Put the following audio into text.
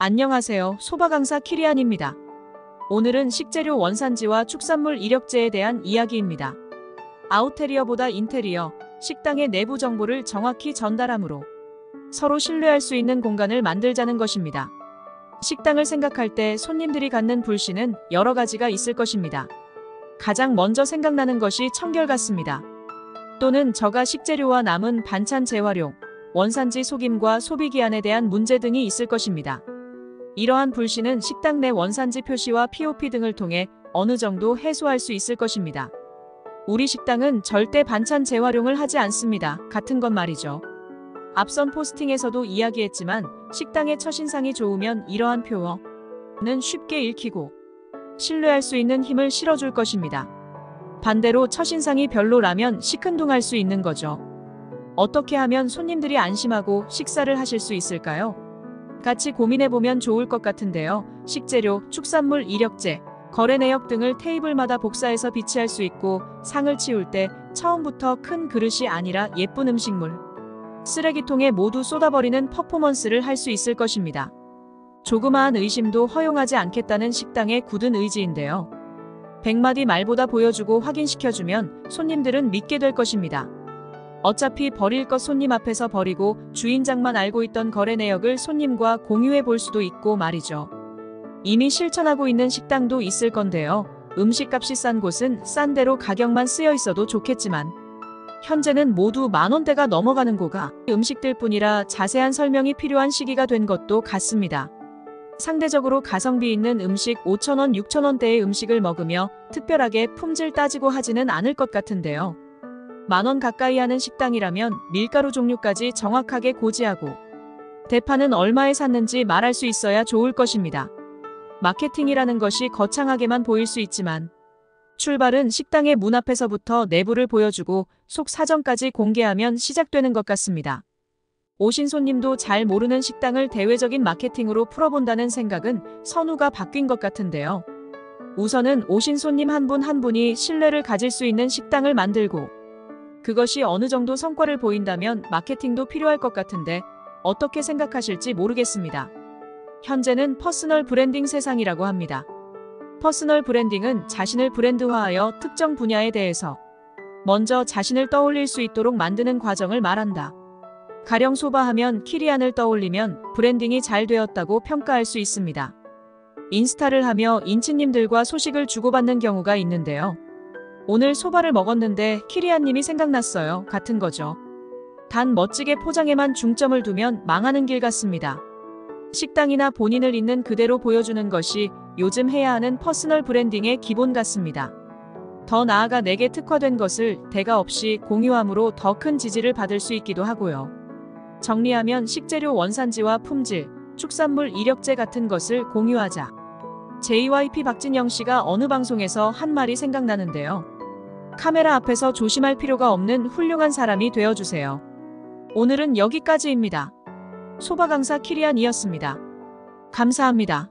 안녕하세요. 소바 강사 키리안입니다. 오늘은 식재료 원산지와 축산물 이력제에 대한 이야기입니다. 아우테리어보다 인테리어, 식당의 내부 정보를 정확히 전달함으로 서로 신뢰할 수 있는 공간을 만들자는 것입니다. 식당을 생각할 때 손님들이 갖는 불신은 여러 가지가 있을 것입니다. 가장 먼저 생각나는 것이 청결 같습니다. 또는 저가 식재료와 남은 반찬 재활용, 원산지 속임과 소비기한에 대한 문제 등이 있을 것입니다. 이러한 불신은 식당 내 원산지 표시와 POP 등을 통해 어느 정도 해소할 수 있을 것입니다. 우리 식당은 절대 반찬 재활용을 하지 않습니다. 같은 것 말이죠. 앞선 포스팅에서도 이야기했지만 식당의 첫인상이 좋으면 이러한 표어는 쉽게 읽히고 신뢰할 수 있는 힘을 실어줄 것입니다. 반대로 첫인상이 별로라면 시큰둥할 수 있는 거죠. 어떻게 하면 손님들이 안심하고 식사를 하실 수 있을까요? 같이 고민해보면 좋을 것 같은데요. 식재료, 축산물 이력제, 거래 내역 등을 테이블마다 복사해서 비치할 수 있고 상을 치울 때 처음부터 큰 그릇이 아니라 예쁜 음식물, 쓰레기통에 모두 쏟아버리는 퍼포먼스를 할 수 있을 것입니다. 조그마한 의심도 허용하지 않겠다는 식당의 굳은 의지인데요. 100마디 말보다 보여주고 확인시켜주면 손님들은 믿게 될 것입니다. 어차피 버릴 것 손님 앞에서 버리고 주인장만 알고 있던 거래 내역을 손님과 공유해 볼 수도 있고 말이죠. 이미 실천하고 있는 식당도 있을 건데요. 음식값이 싼 곳은 싼 대로 가격만 쓰여 있어도 좋겠지만 현재는 모두 만 원대가 넘어가는 고가 음식들 뿐이라 자세한 설명이 필요한 시기가 된 것도 같습니다. 상대적으로 가성비 있는 음식 5천원, 6천원대의 음식을 먹으며 특별하게 품질 따지고 하지는 않을 것 같은데요. 만원 가까이 하는 식당이라면 밀가루 종류까지 정확하게 고지하고 대파는 얼마에 샀는지 말할 수 있어야 좋을 것입니다. 마케팅이라는 것이 거창하게만 보일 수 있지만 출발은 식당의 문 앞에서부터 내부를 보여주고 속 사정까지 공개하면 시작되는 것 같습니다. 오신 손님도 잘 모르는 식당을 대외적인 마케팅으로 풀어본다는 생각은 선우가 바뀐 것 같은데요. 우선은 오신 손님 한 분한 분이 신뢰를 가질 수 있는 식당을 만들고 그것이 어느 정도 성과를 보인다면 마케팅도 필요할 것 같은데 어떻게 생각하실지 모르겠습니다. 현재는 personal branding 세상이라고 합니다. personal branding은 자신을 브랜드화하여 특정 분야에 대해서 먼저 자신을 떠올릴 수 있도록 만드는 과정을 말한다. 가령 소바하면 키리안을 떠올리면 branding이 잘 되었다고 평가할 수 있습니다. 인스타를 하며 인친님들과 소식을 주고받는 경우가 있는데요. 오늘 소바를 먹었는데 키리안님이 생각났어요. 같은 거죠. 단 멋지게 포장에만 중점을 두면 망하는 길 같습니다. 식당이나 본인을 있는 그대로 보여주는 것이 요즘 해야 하는 personal branding의 기본 같습니다. 더 나아가 내게 특화된 것을 대가 없이 공유함으로 더 큰 지지를 받을 수 있기도 하고요. 정리하면 식재료 원산지와 품질, 축산물 이력제 같은 것을 공유하자. JYP 박진영 씨가 어느 방송에서 한 말이 생각나는데요. 카메라 앞에서 조심할 필요가 없는 훌륭한 사람이 되어주세요. 오늘은 여기까지입니다. 소바 강사 키리안이었습니다. 감사합니다.